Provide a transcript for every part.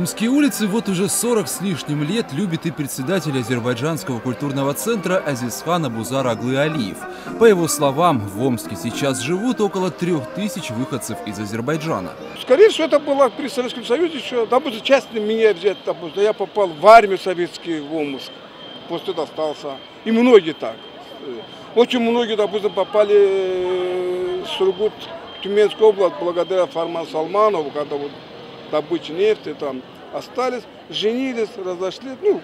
Омские улицы вот уже 40 с лишним лет любит и председатель Азербайджанского культурного центра Азизхан Абузар Аглы Алиев. По его словам, в Омске сейчас живут около трех тысяч выходцев из Азербайджана. Скорее всего, это было при Советском Союзе еще. Допустим, частным меня взять, допустим, я попал в армию советский в Омск. После этого остался. И многие так. Очень многие, допустим, попали э, в Сургут Тюменскую область, благодаря Фарман Салманову, когда вот добыча нефти там остались, женились, разошлись, ну,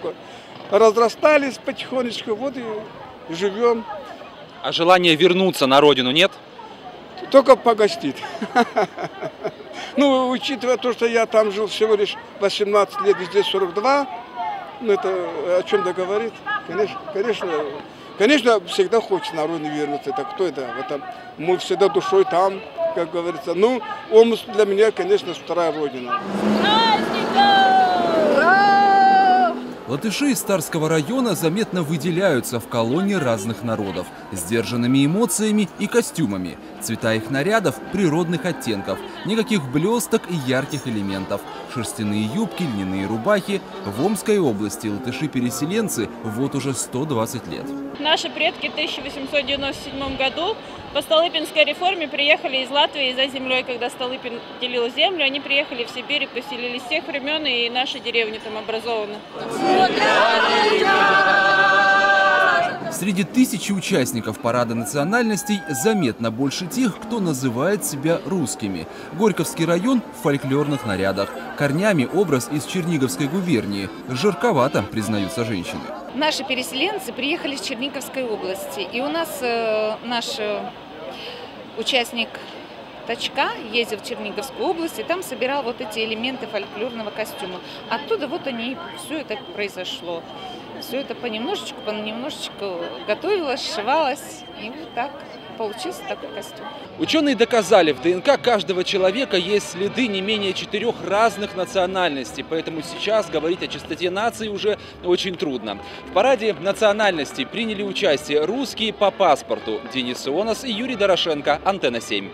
разрастались потихонечку, вот и живем. А желание вернуться на родину нет? Только погостить. Ну, учитывая то, что я там жил всего лишь 18 лет, здесь 42, ну, это о чем-то говорит. Конечно, конечно, конечно, всегда хочется на родину вернуться. Это кто это? это? Мы всегда душой там, как говорится. Ну, Омск для меня, конечно, вторая родина. Латыши из Старского района заметно выделяются в колонии разных народов, сдержанными эмоциями и костюмами. Цвета их нарядов – природных оттенков, никаких блесток и ярких элементов. Шерстяные юбки, льняные рубахи. В Омской области латыши-переселенцы вот уже 120 лет. Наши предки в 1897 году по Столыпинской реформе приехали из Латвии за землей, когда Столыпин делил землю, они приехали в Сибирь и поселились с тех времен, и наши деревни там образованы. Среди тысячи участников парада национальностей заметно больше тех, кто называет себя русскими. Горьковский район в фольклорных нарядах. Корнями образ из Черниговской губернии. Жарковато, признаются женщины. Наши переселенцы приехали из Черниговской области. И у нас э, наш э, участник Точка ездил в Черниговскую область и там собирал вот эти элементы фольклорного костюма. Оттуда вот они, все это произошло. Все это понемножечку, понемножечку готовилось, сшивалось. И вот так получился такой костюм. Ученые доказали, в ДНК каждого человека есть следы не менее четырех разных национальностей, поэтому сейчас говорить о чистоте нации уже очень трудно. В параде национальностей приняли участие русские по паспорту Денис Ионас и Юрий Дорошенко, Антенна 7.